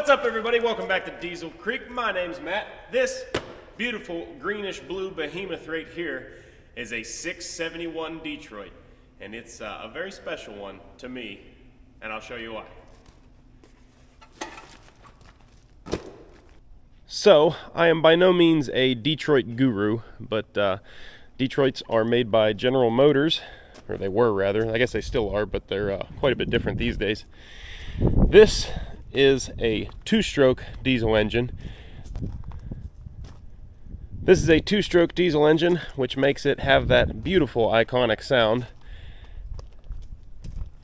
What's up, everybody? Welcome back to Diesel Creek. My name's Matt. This beautiful greenish blue behemoth right here is a 671 Detroit, and it's uh, a very special one to me, and I'll show you why. So, I am by no means a Detroit guru, but uh, Detroits are made by General Motors, or they were rather. I guess they still are, but they're uh, quite a bit different these days. This is a two-stroke diesel engine. This is a two-stroke diesel engine, which makes it have that beautiful iconic sound.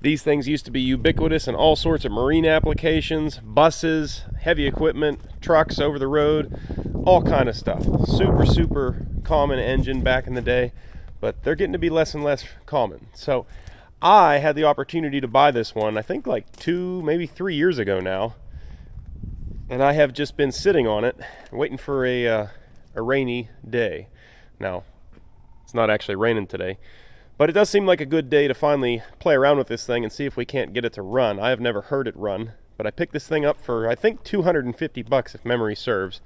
These things used to be ubiquitous in all sorts of marine applications, buses, heavy equipment, trucks over the road, all kind of stuff. Super, super common engine back in the day, but they're getting to be less and less common. So I had the opportunity to buy this one, I think like two, maybe three years ago now. And I have just been sitting on it, waiting for a, uh, a rainy day. Now, it's not actually raining today, but it does seem like a good day to finally play around with this thing and see if we can't get it to run. I have never heard it run, but I picked this thing up for, I think, 250 bucks if memory serves.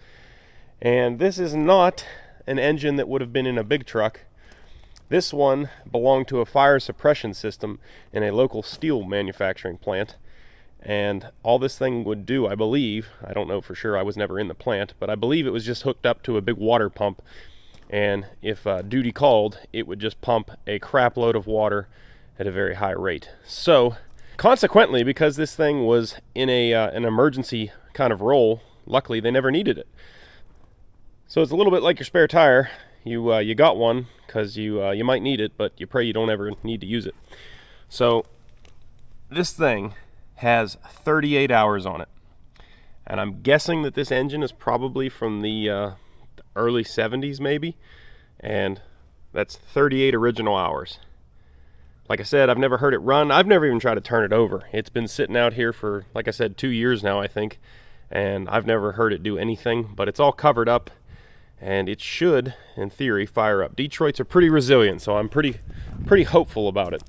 And this is not an engine that would have been in a big truck. This one belonged to a fire suppression system in a local steel manufacturing plant. And all this thing would do, I believe, I don't know for sure, I was never in the plant, but I believe it was just hooked up to a big water pump. And if uh, duty called, it would just pump a crap load of water at a very high rate. So, consequently, because this thing was in a uh, an emergency kind of role, luckily they never needed it. So it's a little bit like your spare tire you uh, you got one because you uh, you might need it, but you pray you don't ever need to use it. So this thing has 38 hours on it, and I'm guessing that this engine is probably from the, uh, the early 70s, maybe, and that's 38 original hours. Like I said, I've never heard it run. I've never even tried to turn it over. It's been sitting out here for, like I said, two years now, I think, and I've never heard it do anything. But it's all covered up and it should, in theory, fire up. Detroits are pretty resilient, so I'm pretty, pretty hopeful about it.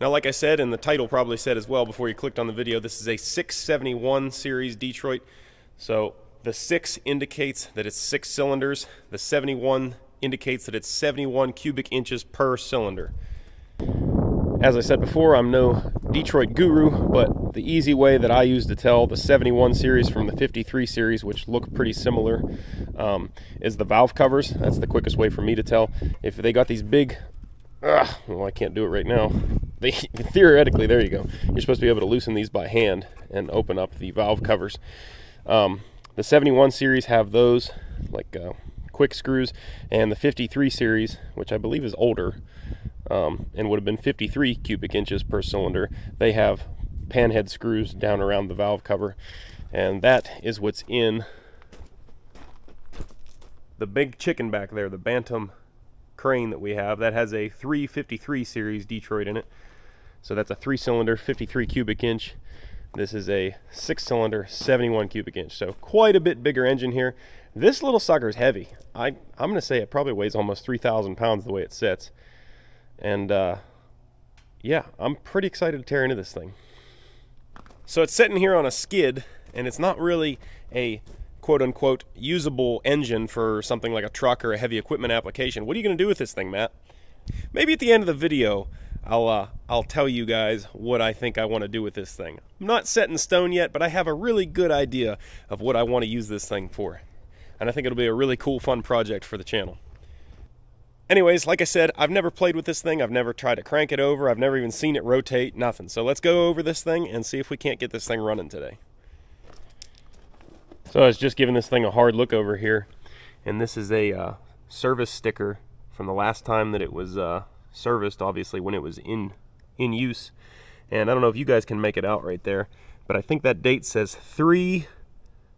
Now, like I said, and the title probably said as well before you clicked on the video, this is a 671 series Detroit. So the 6 indicates that it's 6 cylinders. The 71 indicates that it's 71 cubic inches per cylinder. As I said before, I'm no Detroit guru, but the easy way that I use to tell the 71 series from the 53 series, which look pretty similar, um, is the valve covers. That's the quickest way for me to tell. If they got these big, well, I can't do it right now. they, theoretically, there you go. You're supposed to be able to loosen these by hand and open up the valve covers. Um, the 71 series have those, like uh, quick screws, and the 53 series, which I believe is older, um, and would have been 53 cubic inches per cylinder, they have panhead screws down around the valve cover, and that is what's in the big chicken back there, the Bantam crane that we have. That has a 353 series Detroit in it. So that's a three cylinder, 53 cubic inch. This is a six cylinder, 71 cubic inch. So quite a bit bigger engine here. This little sucker is heavy. I, I'm going to say it probably weighs almost 3,000 pounds the way it sits. And uh, yeah, I'm pretty excited to tear into this thing. So it's sitting here on a skid, and it's not really a quote unquote usable engine for something like a truck or a heavy equipment application. What are you going to do with this thing, Matt? Maybe at the end of the video, I'll uh, I'll tell you guys what I think I want to do with this thing. I'm not set in stone yet, but I have a really good idea of what I want to use this thing for. And I think it'll be a really cool, fun project for the channel. Anyways, like I said, I've never played with this thing. I've never tried to crank it over. I've never even seen it rotate, nothing. So let's go over this thing and see if we can't get this thing running today. So I was just giving this thing a hard look over here, and this is a uh, service sticker from the last time that it was uh, serviced, obviously when it was in in use. And I don't know if you guys can make it out right there, but I think that date says 3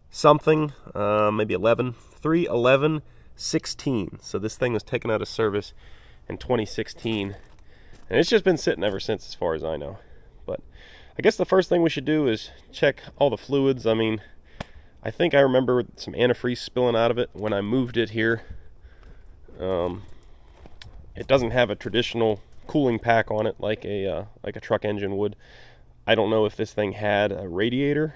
something, uh, maybe 11, 3 11 16. So this thing was taken out of service in 2016, and it's just been sitting ever since, as far as I know. But I guess the first thing we should do is check all the fluids. I mean, I think I remember some antifreeze spilling out of it when I moved it here. Um, it doesn't have a traditional cooling pack on it like a uh, like a truck engine would. I don't know if this thing had a radiator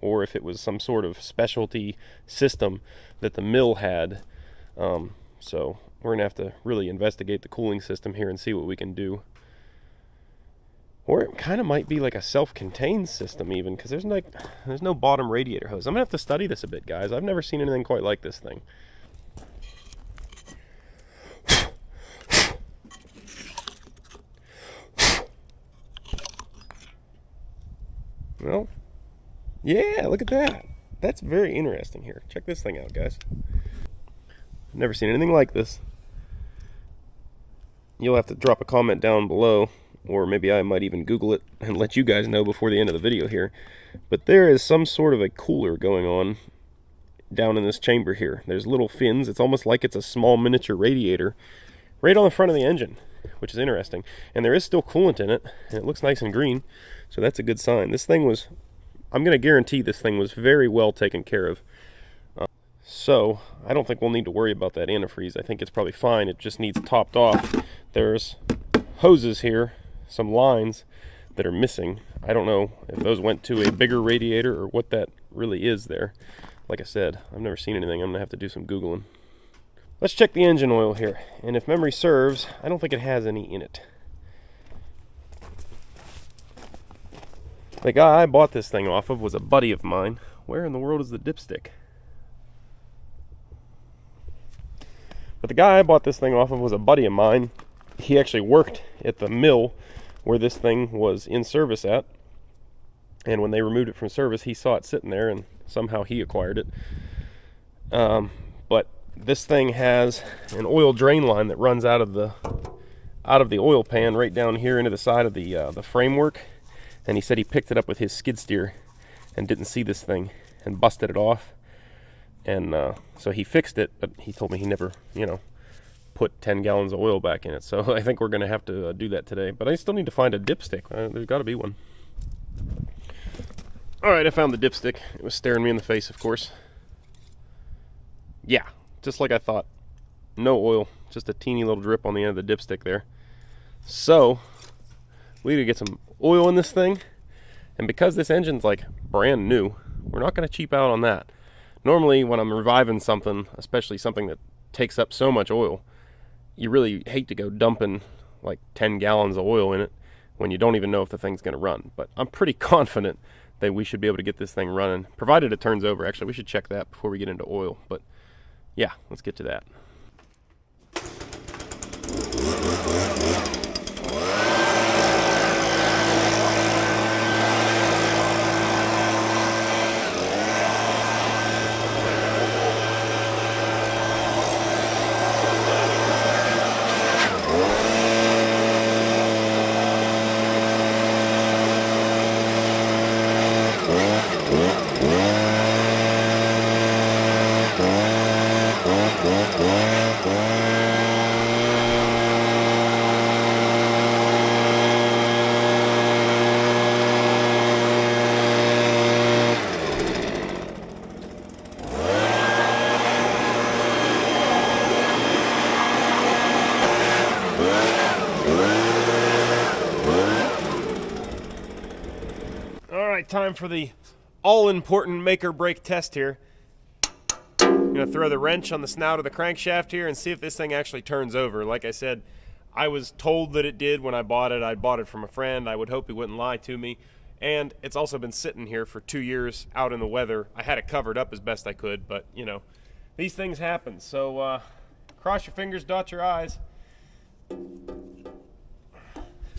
or if it was some sort of specialty system that the mill had. Um, so we're gonna have to really investigate the cooling system here and see what we can do. Or it kind of might be like a self-contained system even, because there's like there's no bottom radiator hose. I'm gonna have to study this a bit, guys. I've never seen anything quite like this thing. Well, yeah, look at that. That's very interesting here. Check this thing out, guys. Never seen anything like this. You'll have to drop a comment down below or maybe I might even Google it and let you guys know before the end of the video here. But there is some sort of a cooler going on down in this chamber here. There's little fins. It's almost like it's a small miniature radiator right on the front of the engine, which is interesting. And there is still coolant in it, and it looks nice and green, so that's a good sign. This thing was, I'm going to guarantee this thing was very well taken care of. So, I don't think we'll need to worry about that antifreeze. I think it's probably fine. It just needs topped off. There's hoses here some lines that are missing. I don't know if those went to a bigger radiator or what that really is there. Like I said, I've never seen anything. I'm to have to do some Googling. Let's check the engine oil here. And if memory serves, I don't think it has any in it. The guy I bought this thing off of was a buddy of mine. Where in the world is the dipstick? But the guy I bought this thing off of was a buddy of mine. He actually worked at the mill where this thing was in service at. And when they removed it from service, he saw it sitting there and somehow he acquired it. Um, but this thing has an oil drain line that runs out of the out of the oil pan right down here into the side of the uh, the framework. And he said he picked it up with his skid steer and didn't see this thing and busted it off. And uh, so he fixed it, but he told me he never, you know, put 10 gallons of oil back in it. So I think we're going to have to uh, do that today. But I still need to find a dipstick. Uh, there's got to be one. All right, I found the dipstick. It was staring me in the face, of course. Yeah, just like I thought. No oil, just a teeny little drip on the end of the dipstick there. So, we need to get some oil in this thing. And because this engine's like brand new, we're not going to cheap out on that. Normally, when I'm reviving something, especially something that takes up so much oil, you really hate to go dumping like 10 gallons of oil in it when you don't even know if the thing's going to run. But I'm pretty confident that we should be able to get this thing running, provided it turns over. Actually, we should check that before we get into oil. But yeah, let's get to that. time for the all important make or break test here. I'm gonna throw the wrench on the snout of the crankshaft here and see if this thing actually turns over. Like I said, I was told that it did when I bought it. I bought it from a friend. I would hope he wouldn't lie to me. And it's also been sitting here for two years out in the weather. I had it covered up as best I could, but you know, these things happen. So uh, cross your fingers, dot your I's.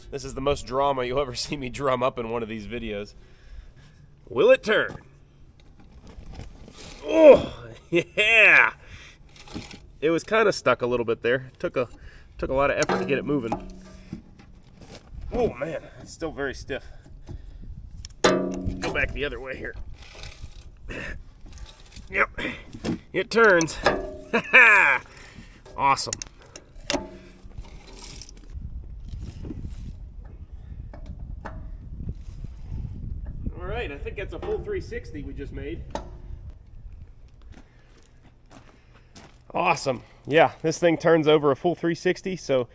This is the most drama you'll ever see me drum up in one of these videos. Will it turn? Oh, yeah! It was kind of stuck a little bit there. Took a took a lot of effort to get it moving. Oh man, it's still very stiff. Go back the other way here. Yep, it turns. awesome. All right, I think that's a full 360 we just made. Awesome. Yeah, this thing turns over a full 360, so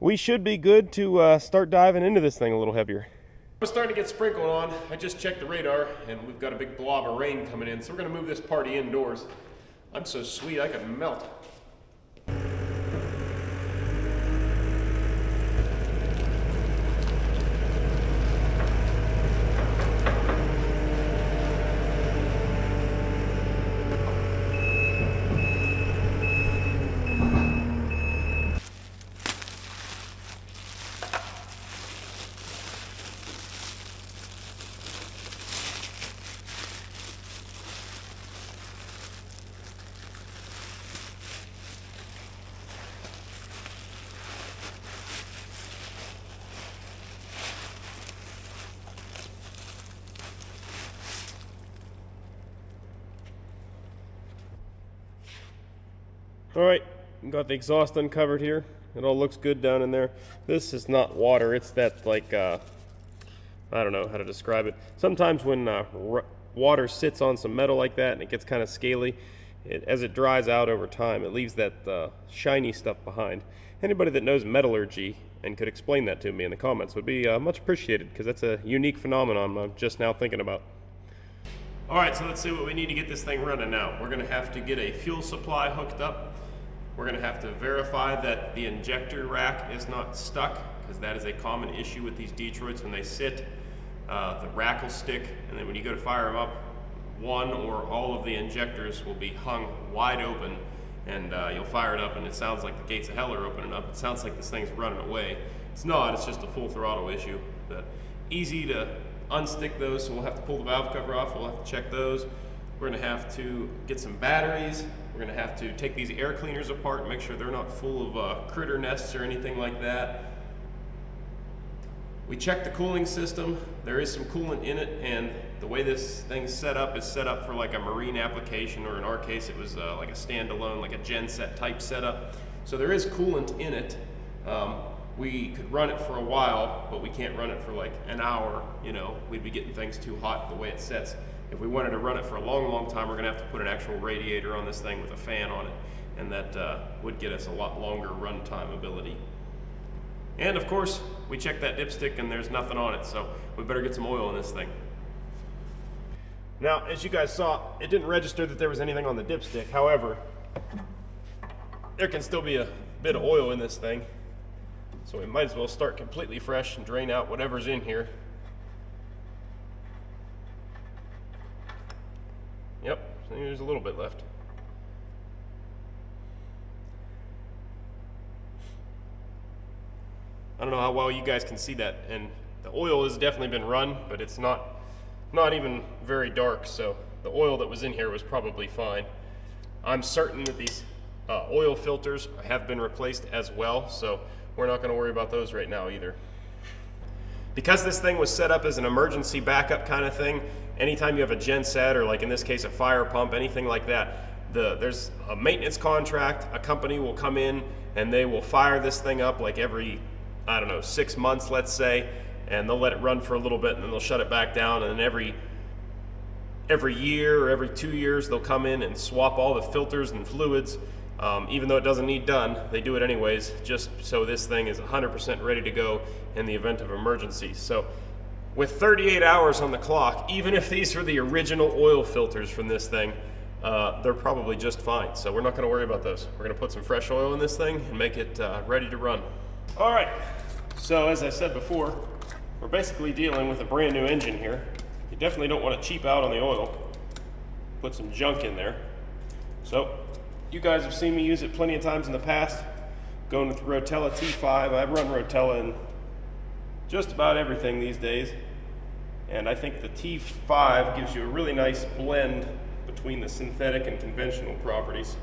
we should be good to uh, start diving into this thing a little heavier. We're starting to get sprinkled on. I just checked the radar, and we've got a big blob of rain coming in, so we're going to move this party indoors. I'm so sweet, I could melt. All right, got the exhaust uncovered here. It all looks good down in there. This is not water, it's that like, uh, I don't know how to describe it. Sometimes when uh, water sits on some metal like that and it gets kind of scaly, it, as it dries out over time, it leaves that uh, shiny stuff behind. Anybody that knows metallurgy and could explain that to me in the comments would be uh, much appreciated because that's a unique phenomenon I'm just now thinking about. All right, so let's see what we need to get this thing running now. We're gonna have to get a fuel supply hooked up we're going to have to verify that the injector rack is not stuck because that is a common issue with these Detroits when they sit. Uh, the rack will stick and then when you go to fire them up, one or all of the injectors will be hung wide open and uh, you'll fire it up and it sounds like the gates of hell are opening up. It sounds like this thing's running away. It's not, it's just a full throttle issue. But easy to unstick those, so we'll have to pull the valve cover off, we'll have to check those. We're gonna have to get some batteries. We're gonna have to take these air cleaners apart make sure they're not full of uh, critter nests or anything like that. We checked the cooling system. There is some coolant in it and the way this thing's set up is set up for like a marine application or in our case it was uh, like a standalone, like a genset type setup. So there is coolant in it. Um, we could run it for a while, but we can't run it for like an hour, you know, we'd be getting things too hot the way it sets. If we wanted to run it for a long, long time, we're gonna have to put an actual radiator on this thing with a fan on it, and that uh, would get us a lot longer runtime ability. And of course, we checked that dipstick and there's nothing on it, so we better get some oil in this thing. Now, as you guys saw, it didn't register that there was anything on the dipstick. However, there can still be a bit of oil in this thing. So we might as well start completely fresh and drain out whatever's in here. Yep, there's a little bit left. I don't know how well you guys can see that, and the oil has definitely been run, but it's not not even very dark, so the oil that was in here was probably fine. I'm certain that these uh, oil filters have been replaced as well, so we're not going to worry about those right now either. Because this thing was set up as an emergency backup kind of thing, anytime you have a genset or like in this case a fire pump, anything like that, the, there's a maintenance contract, a company will come in and they will fire this thing up like every, I don't know, six months let's say, and they'll let it run for a little bit and then they'll shut it back down. And then every every year or every two years they'll come in and swap all the filters and fluids. Um, even though it doesn't need done, they do it anyways, just so this thing is 100% ready to go in the event of emergency. So with 38 hours on the clock, even if these are the original oil filters from this thing, uh, they're probably just fine. So we're not going to worry about those. We're going to put some fresh oil in this thing and make it uh, ready to run. All right, so as I said before, we're basically dealing with a brand new engine here. You definitely don't want to cheap out on the oil. Put some junk in there. So you guys have seen me use it plenty of times in the past. Going with Rotella T5. I run Rotella in just about everything these days. And I think the T5 gives you a really nice blend between the synthetic and conventional properties.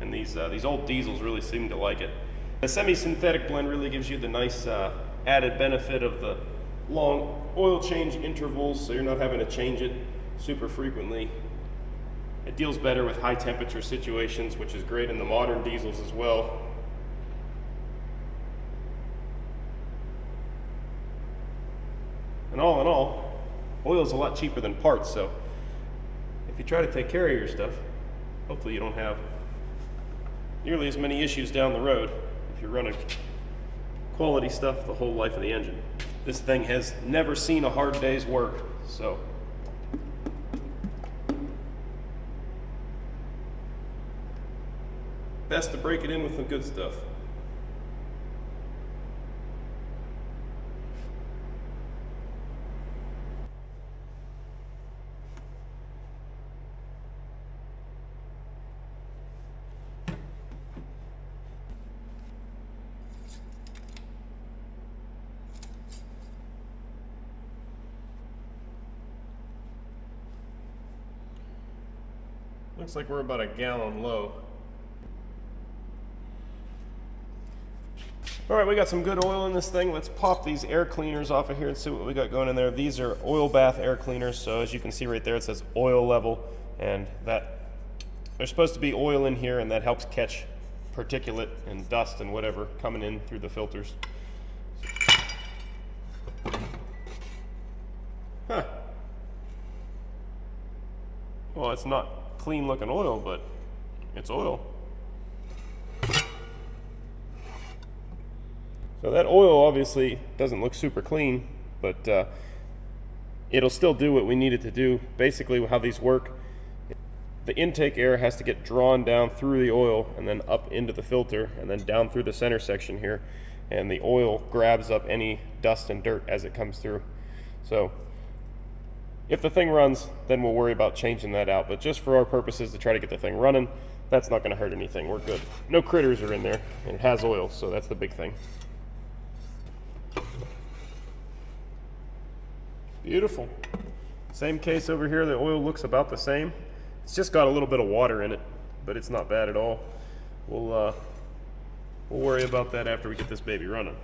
And these, uh, these old diesels really seem to like it. The semi-synthetic blend really gives you the nice uh, added benefit of the long oil change intervals so you're not having to change it super frequently. It deals better with high temperature situations, which is great in the modern diesels as well. And all in all, oil is a lot cheaper than parts, so if you try to take care of your stuff, hopefully you don't have nearly as many issues down the road if you're running quality stuff the whole life of the engine. This thing has never seen a hard day's work, so. Best to break it in with the good stuff. Looks like we're about a gallon low. All right, we got some good oil in this thing. Let's pop these air cleaners off of here and see what we got going in there. These are oil bath air cleaners. So as you can see right there, it says oil level and that there's supposed to be oil in here and that helps catch particulate and dust and whatever coming in through the filters. Huh. Well, it's not clean looking oil, but it's oil. So that oil obviously doesn't look super clean, but uh, it'll still do what we need it to do. Basically how these work, the intake air has to get drawn down through the oil and then up into the filter and then down through the center section here and the oil grabs up any dust and dirt as it comes through. So if the thing runs, then we'll worry about changing that out. But just for our purposes to try to get the thing running, that's not going to hurt anything. We're good. No critters are in there, and it has oil, so that's the big thing. Beautiful. Same case over here, the oil looks about the same. It's just got a little bit of water in it, but it's not bad at all. We'll, uh, we'll worry about that after we get this baby running.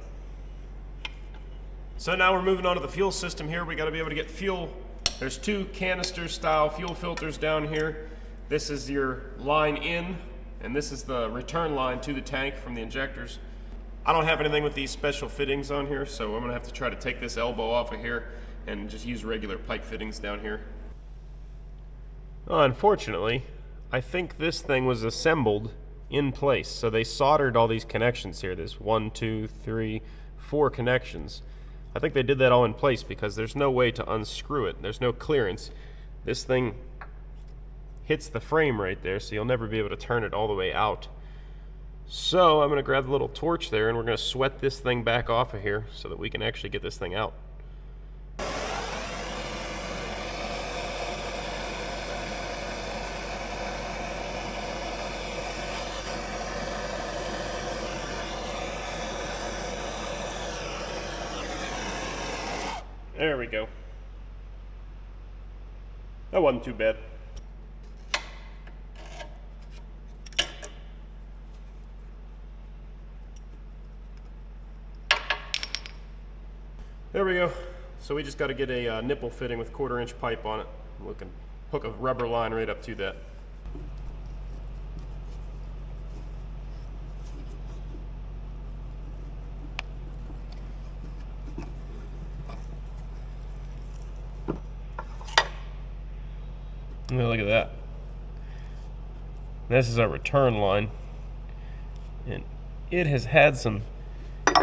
So now we're moving on to the fuel system here. We got to be able to get fuel there's two canister style fuel filters down here. This is your line in, and this is the return line to the tank from the injectors. I don't have anything with these special fittings on here, so I'm gonna have to try to take this elbow off of here and just use regular pipe fittings down here. unfortunately, I think this thing was assembled in place. So they soldered all these connections here. There's one, two, three, four connections. I think they did that all in place because there's no way to unscrew it. There's no clearance. This thing hits the frame right there, so you'll never be able to turn it all the way out. So I'm going to grab the little torch there and we're going to sweat this thing back off of here so that we can actually get this thing out. There we go. That wasn't too bad. There we go. So we just got to get a uh, nipple fitting with quarter inch pipe on it. We can hook a rubber line right up to that. Look at that. This is our return line. And it has had some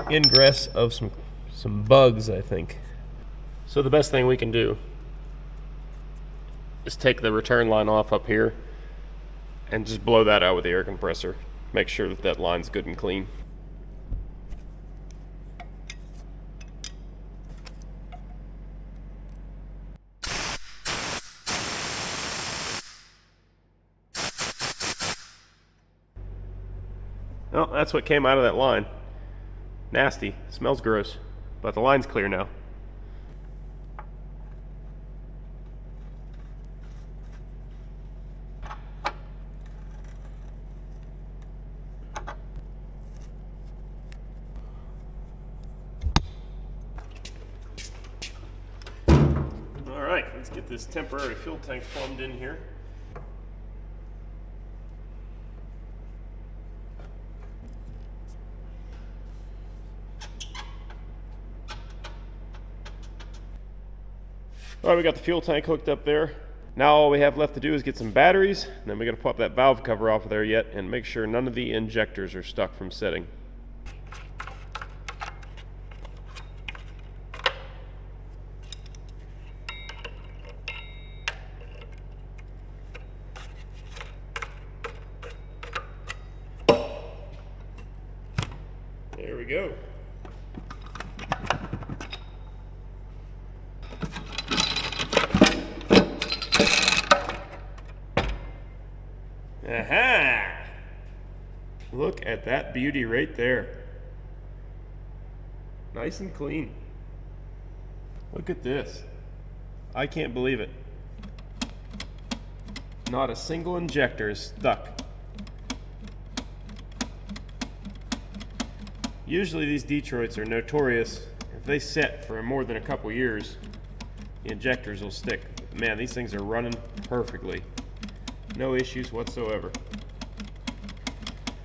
ingress of some some bugs, I think. So the best thing we can do is take the return line off up here and just blow that out with the air compressor. Make sure that that line's good and clean. Well, that's what came out of that line. Nasty. Smells gross. But the line's clear now. All right, let's get this temporary fuel tank plumbed in here. All right, we got the fuel tank hooked up there. Now all we have left to do is get some batteries, and then we gotta pop that valve cover off of there yet and make sure none of the injectors are stuck from setting. There we go. Aha! Look at that beauty right there. Nice and clean. Look at this. I can't believe it. Not a single injector is stuck. Usually these Detroits are notorious. If they set for more than a couple years, the injectors will stick. Man, these things are running perfectly. No issues whatsoever.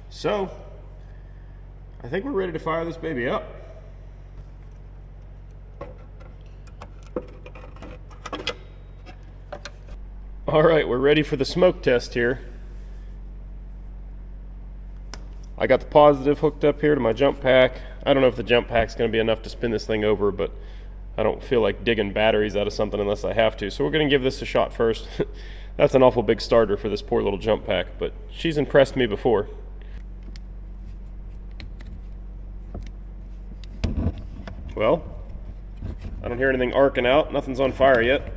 So, I think we're ready to fire this baby up. All right, we're ready for the smoke test here. I got the positive hooked up here to my jump pack. I don't know if the jump pack's going to be enough to spin this thing over, but I don't feel like digging batteries out of something unless I have to. So we're going to give this a shot first. That's an awful big starter for this poor little jump pack, but she's impressed me before. Well, I don't hear anything arcing out. Nothing's on fire yet.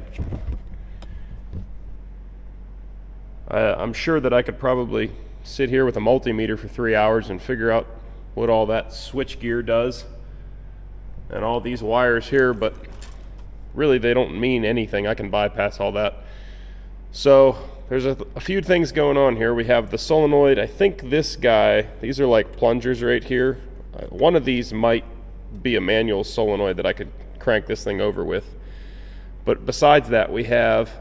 I'm sure that I could probably sit here with a multimeter for three hours and figure out what all that switch gear does and all these wires here, but really they don't mean anything. I can bypass all that. So there's a, a, few things going on here. We have the solenoid. I think this guy, these are like plungers right here. Uh, one of these might be a manual solenoid that I could crank this thing over with. But besides that, we have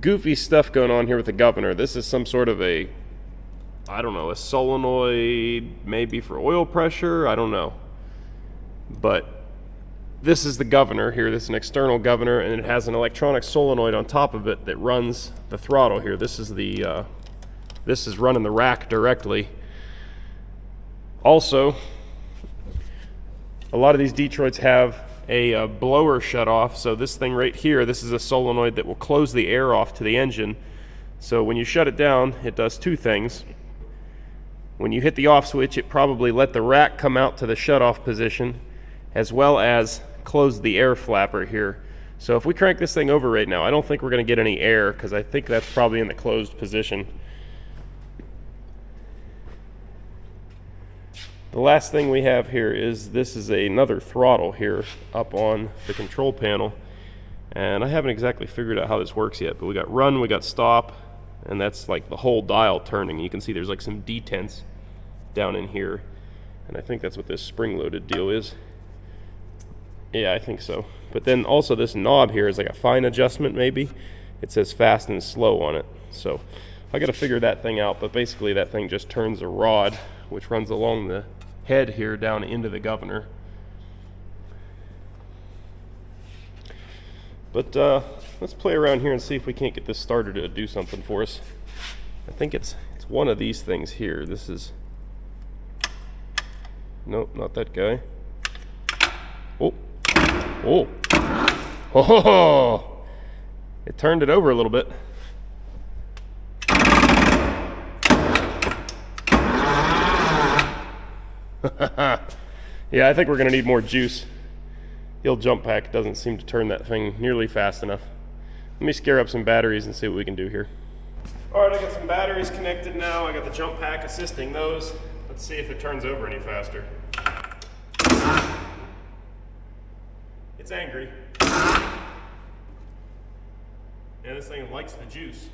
goofy stuff going on here with the governor. This is some sort of a, I don't know, a solenoid maybe for oil pressure. I don't know. But this is the governor here. This is an external governor, and it has an electronic solenoid on top of it that runs the throttle here. This is the uh, this is running the rack directly. Also, a lot of these Detroits have a uh, blower shut off. So this thing right here, this is a solenoid that will close the air off to the engine. So when you shut it down, it does two things. When you hit the off switch, it probably let the rack come out to the shut off position as well as close the air flapper here. So if we crank this thing over right now, I don't think we're going to get any air because I think that's probably in the closed position. The last thing we have here is this is another throttle here up on the control panel. And I haven't exactly figured out how this works yet, but we got run, we got stop, and that's like the whole dial turning. You can see there's like some detents down in here. And I think that's what this spring-loaded deal is. Yeah, I think so. But then also this knob here is like a fine adjustment maybe. It says fast and slow on it. So I got to figure that thing out. But basically that thing just turns a rod which runs along the head here down into the governor. But uh, let's play around here and see if we can't get this starter to do something for us. I think it's it's one of these things here. This is nope, not that guy. Oh, Oh. Oh, it turned it over a little bit. yeah, I think we're gonna need more juice. The old jump pack doesn't seem to turn that thing nearly fast enough. Let me scare up some batteries and see what we can do here. All right, I got some batteries connected now. I got the jump pack assisting those. Let's see if it turns over any faster. It's angry. And this thing likes the juice.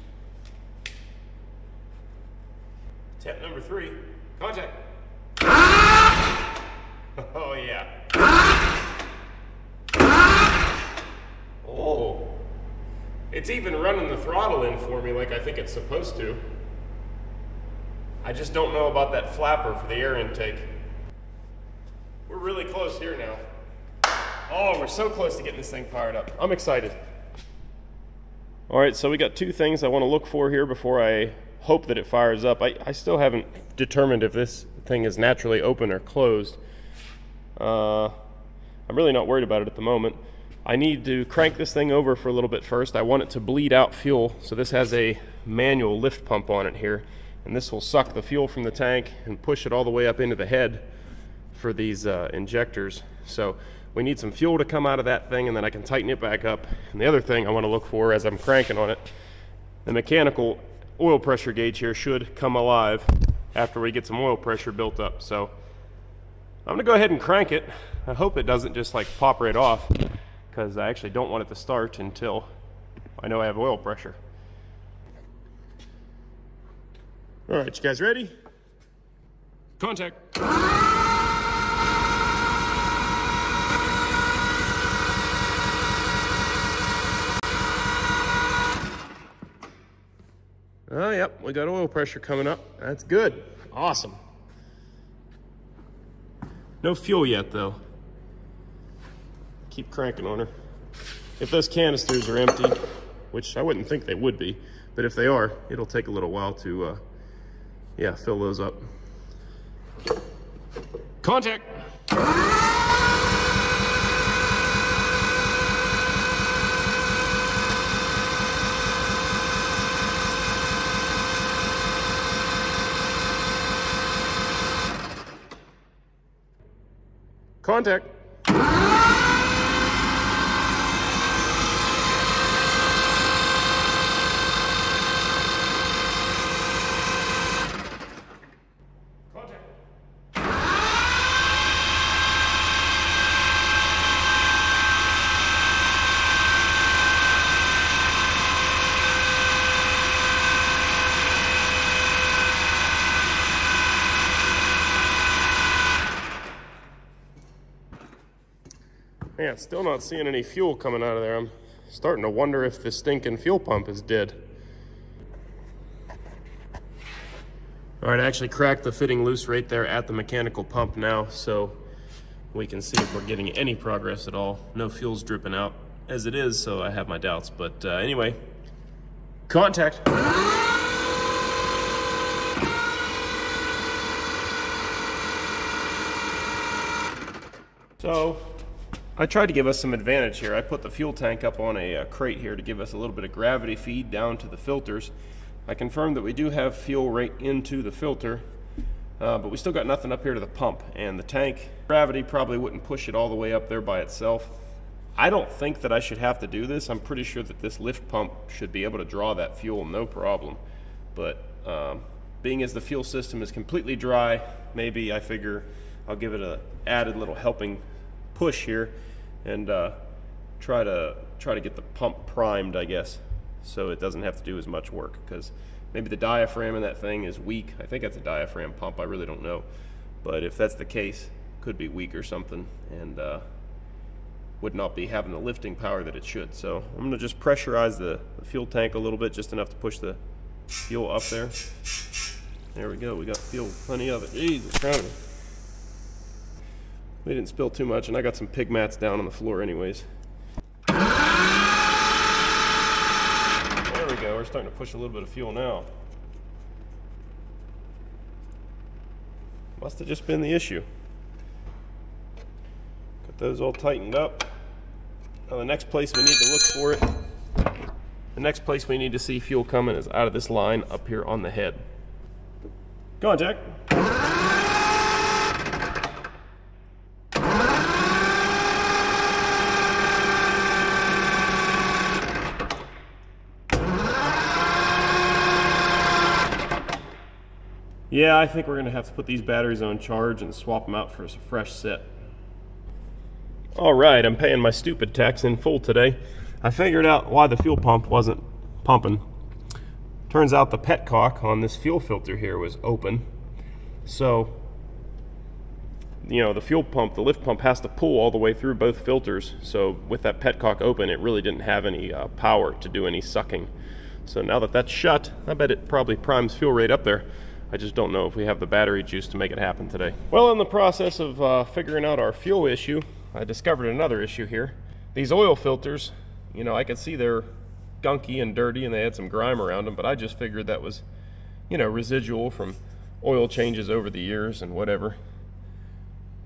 Tip number three, contact. Oh yeah. Oh. It's even running the throttle in for me like I think it's supposed to. I just don't know about that flapper for the air intake. We're really close here now. Oh, we're so close to getting this thing fired up. I'm excited. All right, so we got two things I want to look for here before I hope that it fires up. I, I still haven't determined if this thing is naturally open or closed. Uh, I'm really not worried about it at the moment. I need to crank this thing over for a little bit first. I want it to bleed out fuel. So this has a manual lift pump on it here. And this will suck the fuel from the tank and push it all the way up into the head for these uh, injectors. So we need some fuel to come out of that thing and then I can tighten it back up. And the other thing I want to look for as I'm cranking on it, the mechanical oil pressure gauge here should come alive after we get some oil pressure built up. So I'm gonna go ahead and crank it. I hope it doesn't just like pop right off because I actually don't want it to start until I know I have oil pressure. All right, you guys ready? Contact. Oh, yep, we got oil pressure coming up. That's good. Awesome. No fuel yet, though. Keep cranking on her. If those canisters are empty, which I wouldn't think they would be, but if they are, it'll take a little while to, uh, yeah, fill those up. Contact! Contact. Contact. Still not seeing any fuel coming out of there. I'm starting to wonder if the stinking fuel pump is dead. All right, I actually cracked the fitting loose right there at the mechanical pump now, so we can see if we're getting any progress at all. No fuel's dripping out as it is, so I have my doubts. But uh, anyway, contact. So I tried to give us some advantage here. I put the fuel tank up on a, uh, crate here to give us a little bit of gravity feed down to the filters. I confirmed that we do have fuel right into the filter, uh, but we still got nothing up here to the pump. And the tank, gravity probably wouldn't push it all the way up there by itself. I don't think that I should have to do this. I'm pretty sure that this lift pump should be able to draw that fuel no problem. But um, being as the fuel system is completely dry, maybe I figure I'll give it a added little helping push here and uh, try to try to get the pump primed, I guess, so it doesn't have to do as much work because maybe the diaphragm in that thing is weak. I think that's a diaphragm pump. I really don't know, but if that's the case, could be weak or something, and uh, would not be having the lifting power that it should. So I'm gonna just pressurize the, the fuel tank a little bit, just enough to push the fuel up there. There we go. We got fuel, plenty of it. Jesus, We didn't spill too much, and I got some pig mats down on the floor anyways. There we go, we're starting to push a little bit of fuel now. Must have just been the issue. Got those all tightened up. Well, the next place we need to look for it, the next place we need to see fuel coming is out of this line up here on the head. Go on, Jack. Yeah, I think we're going to have to put these batteries on charge and swap them out for a fresh set. All right, I'm paying my stupid tax in full today. I figured out why the fuel pump wasn't pumping. Turns out the petcock on this fuel filter here was open. So, you know, the fuel pump, the lift pump has to pull all the way through both filters. So with that petcock open, it really didn't have any uh, power to do any sucking. So now that that's shut, I bet it probably primes fuel rate up there. I just don't know if we have the battery juice to make it happen today. Well, in the process of uh, figuring out our fuel issue, I discovered another issue here. These oil filters, you know, I could see they're gunky and dirty and they had some grime around them, but I just figured that was, you know, residual from oil changes over the years and whatever.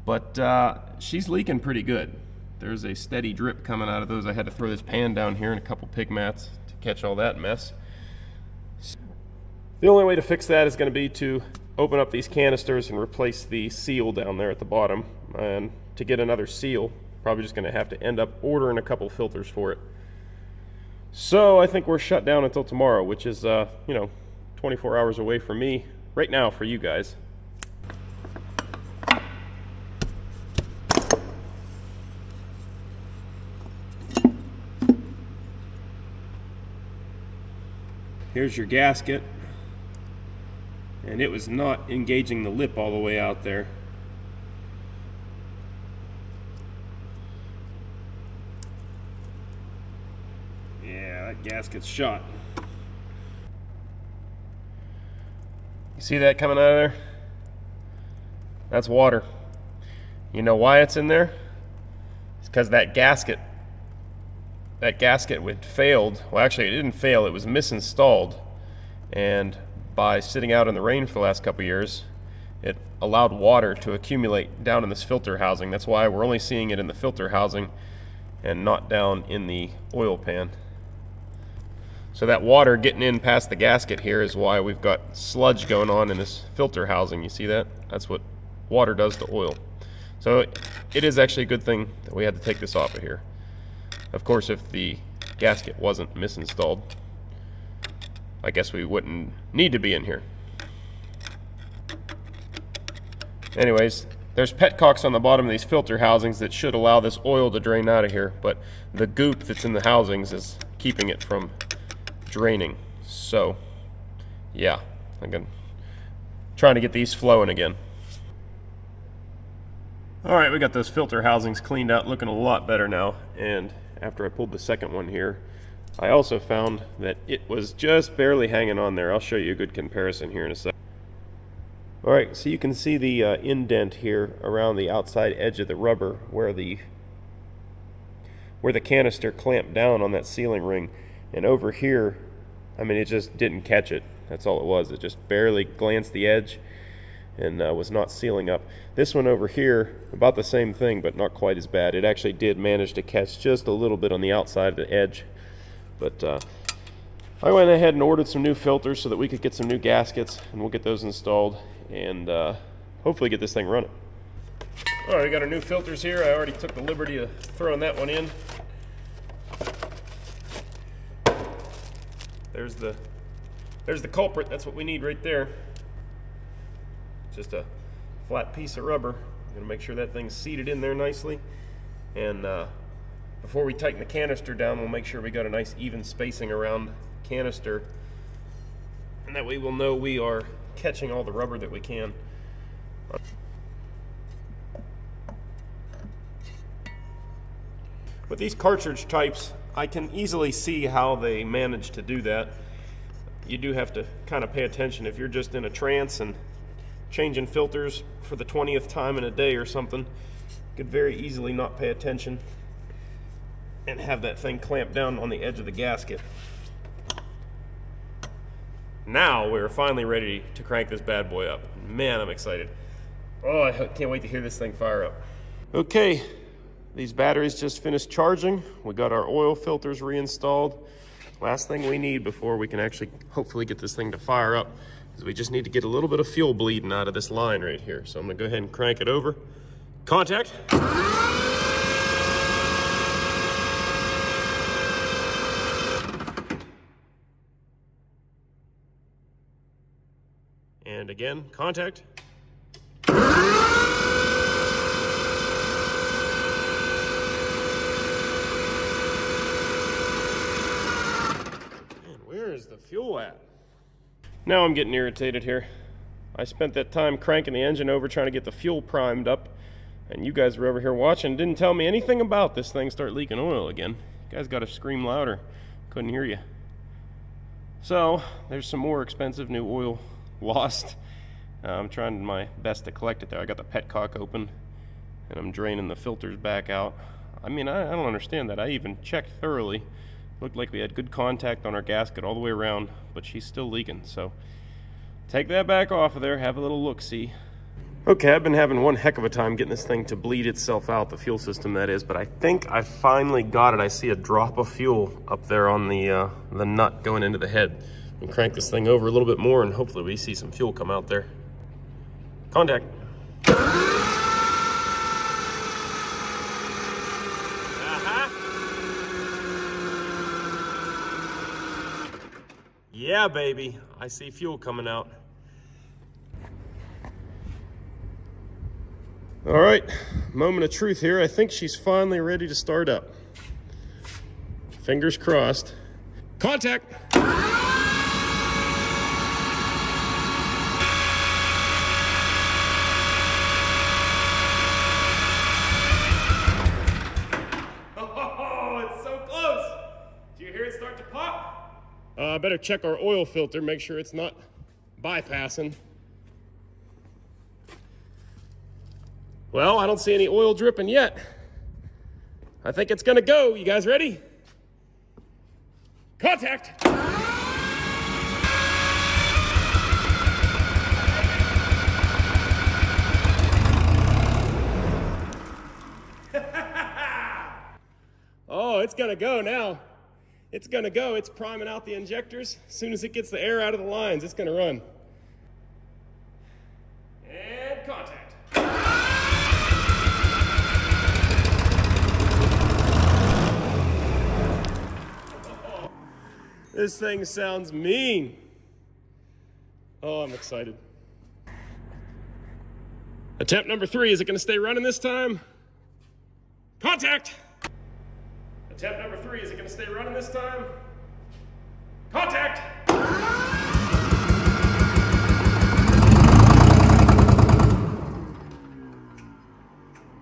But uh, she's leaking pretty good. There's a steady drip coming out of those. I had to throw this pan down here and a couple pig mats to catch all that mess. The only way to fix that is going to be to open up these canisters and replace the seal down there at the bottom. And to get another seal, probably just going to have to end up ordering a couple filters for it. So I think we're shut down until tomorrow, which is, uh, you know, 24 hours away from me right now for you guys. Here's your gasket and it was not engaging the lip all the way out there. Yeah, that gasket's shot. You see that coming out of there? That's water. You know why it's in there? It's because that gasket, that gasket would failed. Well, actually, it didn't fail. It was misinstalled. And by sitting out in the rain for the last couple years, it allowed water to accumulate down in this filter housing. That's why we're only seeing it in the filter housing and not down in the oil pan. So that water getting in past the gasket here is why we've got sludge going on in this filter housing. You see that? That's what water does to oil. So it is actually a good thing that we had to take this off of here. Of course, if the gasket wasn't misinstalled, I guess we wouldn't need to be in here. Anyways, there's petcocks on the bottom of these filter housings that should allow this oil to drain out of here, but the goop that's in the housings is keeping it from draining. So, yeah, I'm trying to get these flowing again. All right, we got those filter housings cleaned out, looking a lot better now. And after I pulled the second one here, I also found that it was just barely hanging on there. I'll show you a good comparison here in a second. All right, so you can see the uh, indent here around the outside edge of the rubber where the where the canister clamped down on that sealing ring. And over here, I mean, it just didn't catch it. That's all it was. It just barely glanced the edge and uh, was not sealing up. This one over here, about the same thing, but not quite as bad. It actually did manage to catch just a little bit on the outside of the edge. But uh, I went ahead and ordered some new filters so that we could get some new gaskets and we'll get those installed and uh, hopefully get this thing running. All right, we got our new filters here. I already took the liberty of throwing that one in. There's the there's the culprit. That's what we need right there. Just a flat piece of rubber. I'm gonna make sure that thing's seated in there nicely. And uh, before we tighten the canister down, we'll make sure we got a nice even spacing around canister. And that way we'll know we are catching all the rubber that we can. With these cartridge types, I can easily see how they manage to do that. You do have to kind of pay attention if you're just in a trance and changing filters for the 20th time in a day or something. You could very easily not pay attention and have that thing clamped down on the edge of the gasket. Now we're finally ready to crank this bad boy up. Man, I'm excited. Oh, I can't wait to hear this thing fire up. Okay, These batteries just finished charging. We got our oil filters reinstalled. Last thing we need before we can actually hopefully get this thing to fire up is we just need to get a little bit of fuel bleeding out of this line right here. So I'm gonna go ahead and crank it over. Contact. And again, contact. Where's the fuel at? Now I'm getting irritated here. I spent that time cranking the engine over trying to get the fuel primed up, and you guys were over here watching didn't tell me anything about this thing start leaking oil again. You guys got to scream louder. Couldn't hear you. So, there's some more expensive new oil lost. Uh, I'm trying my best to collect it there. I got the petcock open, and I'm draining the filters back out. I mean, I, I don't understand that. I even checked thoroughly Looked like we had good contact on our gasket all the way around, but she's still leaking. So take that back off of there, have a little look-see. Okay, I've been having one heck of a time getting this thing to bleed itself out, the fuel system that is, but I think I finally got it. I see a drop of fuel up there on the, uh, the nut going into the head. And crank this thing over a little bit more and hopefully we see some fuel come out there. Contact. Uh-huh. Yeah, baby. I see fuel coming out. All right, moment of truth here. I think she's finally ready to start up. Fingers crossed. Contact. Uh, better check our oil filter, make sure it's not bypassing. Well, I don't see any oil dripping yet. I think it's gonna go. You guys ready? Contact! oh, it's gonna go now it's gonna go. It's priming out the injectors. As soon as it gets the air out of the lines, it's gonna run. And contact. this thing sounds mean. Oh, I'm excited. Attempt number three, is it gonna stay running this time? Contact! Attempt number three, is it gonna stay running this time? Contact!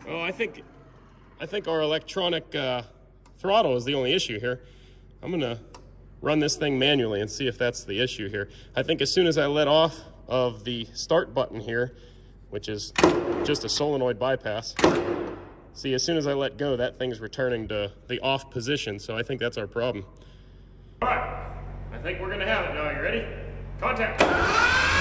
Oh, I think, I think our electronic uh, throttle is the only issue here. I'm gonna run this thing manually and see if that's the issue here. I think as soon as I let off of the start button here, which is just a solenoid bypass, See, as soon as I let go, that thing's returning to the off position, so I think that's our problem. All right, I think we're gonna have it now. You ready? Contact.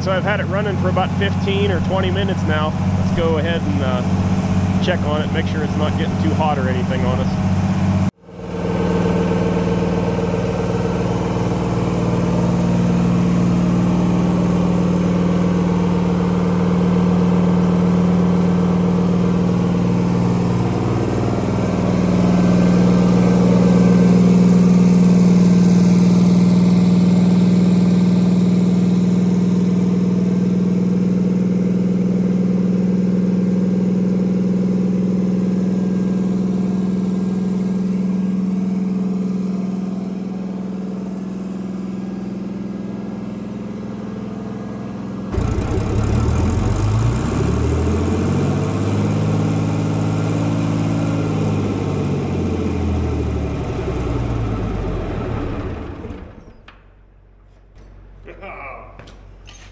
Right, so I've had it running for about 15 or 20 minutes now. Let's go ahead and uh, check on it, make sure it's not getting too hot or anything on us.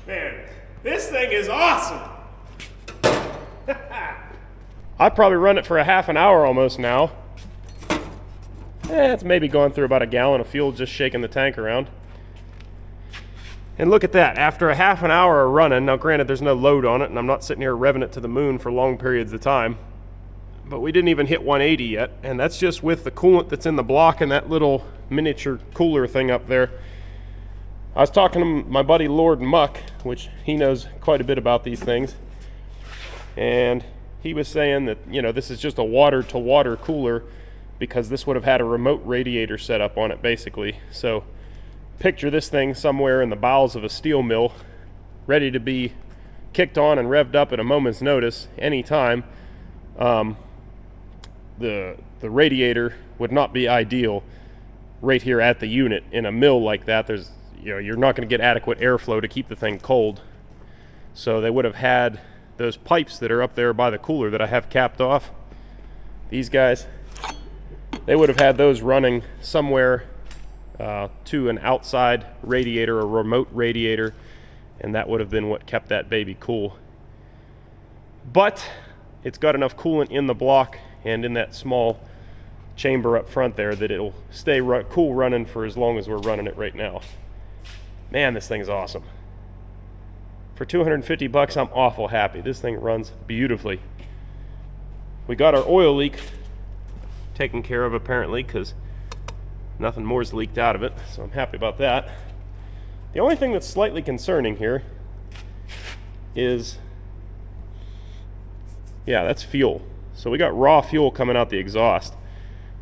Man, this thing is awesome. I've probably run it for a half an hour almost now. Eh, it's maybe going through about a gallon of fuel just shaking the tank around. And look at that, after a half an hour of running, now granted there's no load on it and I'm not sitting here revving it to the moon for long periods of time, but we didn't even hit 180 yet, and that's just with the coolant that's in the block and that little miniature cooler thing up there. I was talking to my buddy Lord Muck, which he knows quite a bit about these things, and he was saying that you know this is just a water to water cooler because this would have had a remote radiator set up on it basically. So picture this thing somewhere in the bowels of a steel mill, ready to be kicked on and revved up at a moment's notice anytime. Um, the the radiator would not be ideal right here at the unit in a mill like that. There's you know, you're not going to get adequate airflow to keep the thing cold. So they would have had those pipes that are up there by the cooler that I have capped off. These guys, they would have had those running somewhere uh, to an outside radiator, a remote radiator, and that would have been what kept that baby cool. But it's got enough coolant in the block and in that small chamber up front there that it'll stay cool running for as long as we're running it right now. Man, this thing's awesome. For 250 bucks, I'm awful happy. This thing runs beautifully. We got our oil leak taken care of apparently because nothing more's leaked out of it, so I'm happy about that. The only thing that's slightly concerning here is, yeah, that's fuel. So we got raw fuel coming out the exhaust.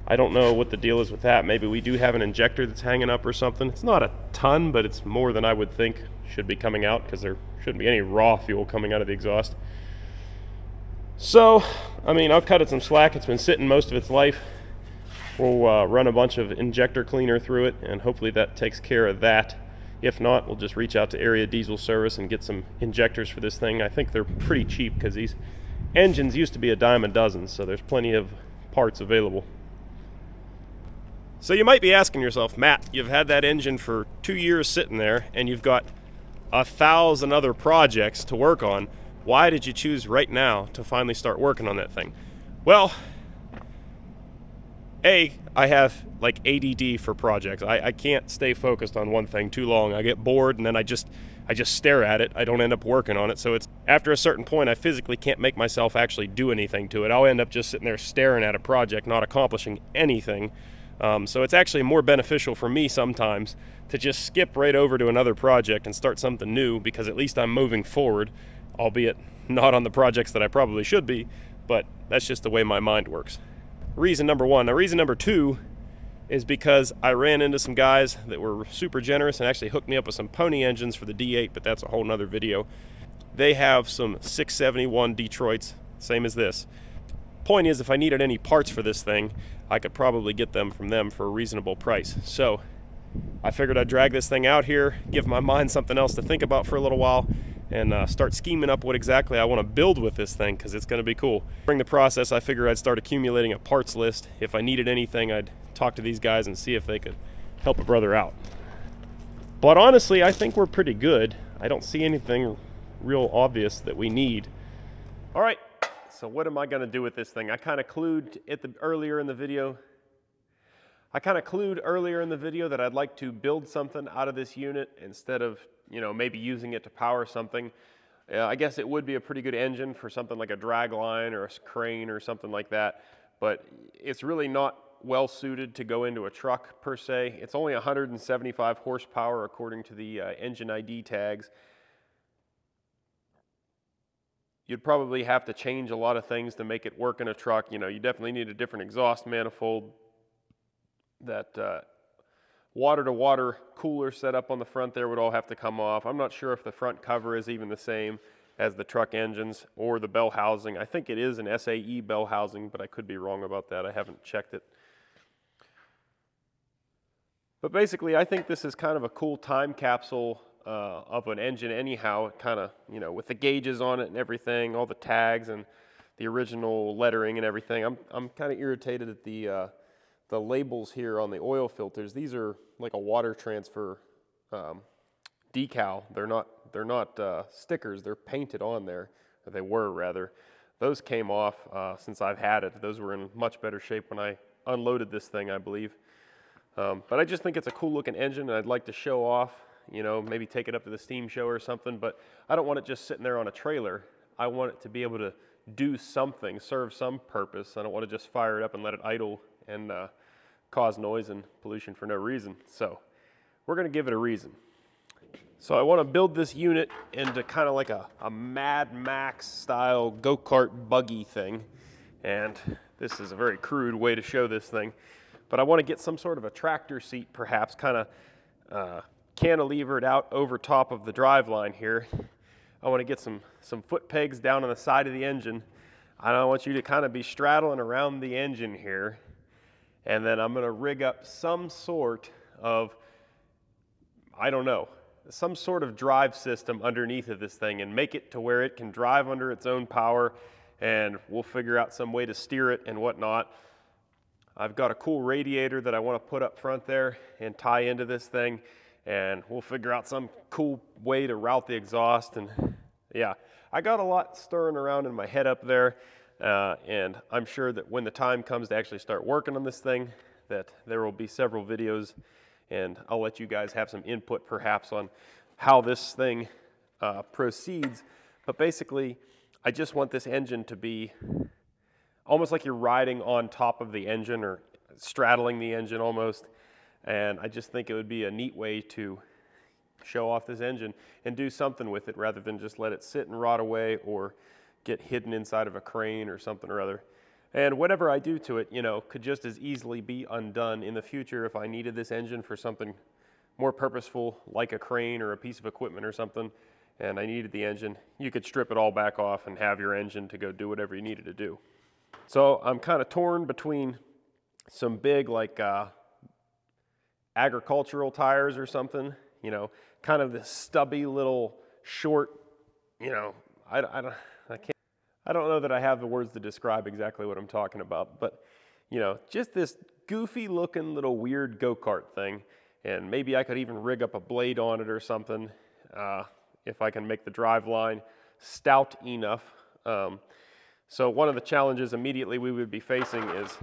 I don't know what the deal is with that. Maybe we do have an injector that's hanging up or something. It's not a ton, but it's more than I would think should be coming out because there shouldn't be any raw fuel coming out of the exhaust. So, I mean, I'll cut it some slack. It's been sitting most of its life. We'll uh, run a bunch of injector cleaner through it, and hopefully that takes care of that. If not, we'll just reach out to Area Diesel Service and get some injectors for this thing. I think they're pretty cheap because these engines used to be a dime a dozen, so there's plenty of parts available. So you might be asking yourself, Matt, you've had that engine for two years sitting there and you've got a thousand other projects to work on. Why did you choose right now to finally start working on that thing? Well, A, I have like ADD for projects. I, I can't stay focused on one thing too long. I get bored and then I just I just stare at it. I don't end up working on it. So it's after a certain point I physically can't make myself actually do anything to it. I'll end up just sitting there staring at a project, not accomplishing anything. Um, so it's actually more beneficial for me sometimes to just skip right over to another project and start something new because at least I'm moving forward, albeit not on the projects that I probably should be, but that's just the way my mind works. Reason number one. Now, reason number two is because I ran into some guys that were super generous and actually hooked me up with some pony engines for the D8, but that's a whole nother video. They have some 671 Detroits, same as this. Point is, if I needed any parts for this thing, I could probably get them from them for a reasonable price. So I figured I'd drag this thing out here, give my mind something else to think about for a little while, and uh, start scheming up what exactly I want to build with this thing because it's going to be cool. During the process, I figured I'd start accumulating a parts list. If I needed anything, I'd talk to these guys and see if they could help a brother out. But honestly, I think we're pretty good. I don't see anything real obvious that we need. All right, so what am I going to do with this thing? I kind of clued it the, earlier in the video. I kind of clued earlier in the video that I'd like to build something out of this unit instead of, you know, maybe using it to power something. Uh, I guess it would be a pretty good engine for something like a drag line or a crane or something like that, but it's really not well suited to go into a truck per se. It's only 175 horsepower according to the uh, engine ID tags. You'd probably have to change a lot of things to make it work in a truck. You know, you definitely need a different exhaust manifold, that uh, water to water cooler set up on the front there would all have to come off. I'm not sure if the front cover is even the same as the truck engines or the bell housing. I think it is an SAE bell housing, but I could be wrong about that. I haven't checked it. But basically, I think this is kind of a cool time capsule uh, of an engine anyhow, kind of, you know, with the gauges on it and everything, all the tags and the original lettering and everything. I'm, I'm kind of irritated at the, uh, the labels here on the oil filters. These are like a water transfer um, decal. They're not, they're not uh, stickers, they're painted on there, they were rather. Those came off uh, since I've had it. Those were in much better shape when I unloaded this thing, I believe. Um, but I just think it's a cool looking engine and I'd like to show off, you know, maybe take it up to the steam show or something, but I don't want it just sitting there on a trailer. I want it to be able to do something, serve some purpose. I don't want to just fire it up and let it idle and uh, cause noise and pollution for no reason. So we're going to give it a reason. So I want to build this unit into kind of like a, a Mad Max style go-kart buggy thing. And this is a very crude way to show this thing. But I want to get some sort of a tractor seat perhaps kind of uh, cantilevered out over top of the drive line here. I want to get some, some foot pegs down on the side of the engine. I don't want you to kind of be straddling around the engine here. And then I'm going to rig up some sort of, I don't know, some sort of drive system underneath of this thing and make it to where it can drive under its own power and we'll figure out some way to steer it and whatnot. I've got a cool radiator that I want to put up front there and tie into this thing and we'll figure out some cool way to route the exhaust and yeah, I got a lot stirring around in my head up there uh, and I'm sure that when the time comes to actually start working on this thing that there will be several videos and I'll let you guys have some input perhaps on how this thing uh, proceeds. But basically, I just want this engine to be almost like you're riding on top of the engine or straddling the engine almost. And I just think it would be a neat way to show off this engine and do something with it rather than just let it sit and rot away or get hidden inside of a crane or something or other. And whatever I do to it, you know, could just as easily be undone in the future if I needed this engine for something more purposeful, like a crane or a piece of equipment or something, and I needed the engine, you could strip it all back off and have your engine to go do whatever you needed to do. So I'm kind of torn between some big, like, uh, agricultural tires or something, you know, kind of this stubby little short, you know, I, I don't, I can't. I don't know that I have the words to describe exactly what I'm talking about, but you know, just this goofy looking little weird go-kart thing. And maybe I could even rig up a blade on it or something uh, if I can make the drive line stout enough. Um, so one of the challenges immediately we would be facing is,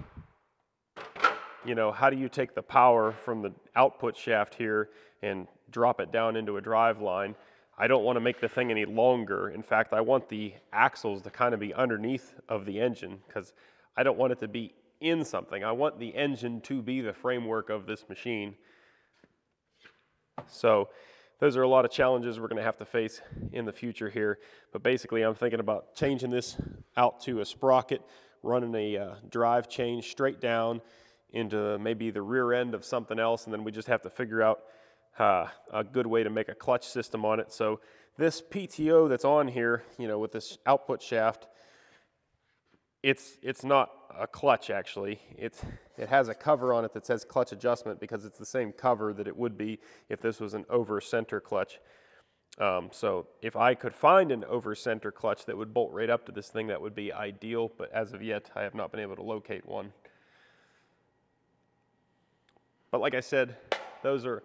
you know, how do you take the power from the output shaft here and drop it down into a drive line? I don't want to make the thing any longer. In fact, I want the axles to kind of be underneath of the engine because I don't want it to be in something. I want the engine to be the framework of this machine. So those are a lot of challenges we're going to have to face in the future here. But basically, I'm thinking about changing this out to a sprocket, running a uh, drive chain straight down into maybe the rear end of something else, and then we just have to figure out uh, a good way to make a clutch system on it. So this PTO that's on here, you know, with this output shaft, it's, it's not a clutch actually. It's, it has a cover on it that says clutch adjustment because it's the same cover that it would be if this was an over center clutch. Um, so if I could find an over center clutch that would bolt right up to this thing, that would be ideal. But as of yet, I have not been able to locate one. But like I said, those are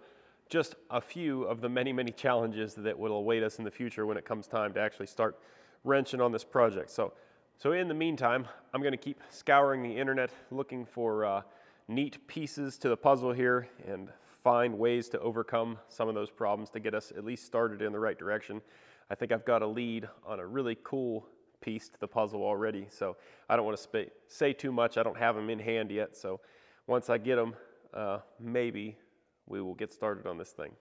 just a few of the many, many challenges that will await us in the future when it comes time to actually start wrenching on this project. So, so in the meantime, I'm going to keep scouring the internet looking for uh, neat pieces to the puzzle here and find ways to overcome some of those problems to get us at least started in the right direction. I think I've got a lead on a really cool piece to the puzzle already. So I don't want to say too much. I don't have them in hand yet. So once I get them, uh, maybe we will get started on this thing.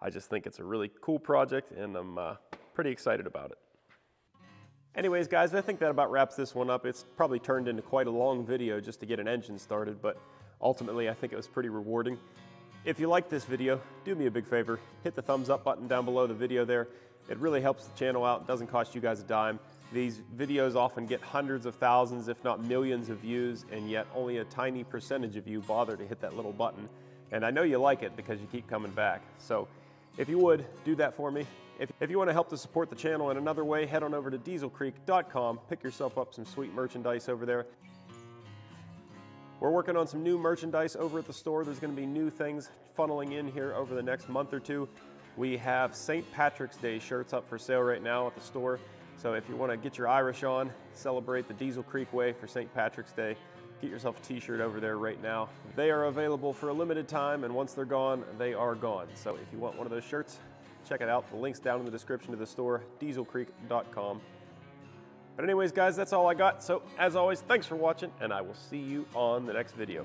I just think it's a really cool project and I'm uh, pretty excited about it. Anyways, guys, I think that about wraps this one up. It's probably turned into quite a long video just to get an engine started, but ultimately I think it was pretty rewarding. If you like this video, do me a big favor, hit the thumbs up button down below the video there. It really helps the channel out, doesn't cost you guys a dime. These videos often get hundreds of thousands, if not millions of views, and yet only a tiny percentage of you bother to hit that little button. And I know you like it because you keep coming back. So if you would, do that for me. If, if you want to help to support the channel in another way, head on over to dieselcreek.com, pick yourself up some sweet merchandise over there. We're working on some new merchandise over at the store. There's going to be new things funneling in here over the next month or two. We have St. Patrick's Day shirts up for sale right now at the store. So if you want to get your Irish on, celebrate the Diesel Creek way for St. Patrick's Day, get yourself a t-shirt over there right now. They are available for a limited time and once they're gone, they are gone. So if you want one of those shirts, check it out. The link's down in the description to the store, dieselcreek.com. But anyways, guys, that's all I got. So as always, thanks for watching and I will see you on the next video.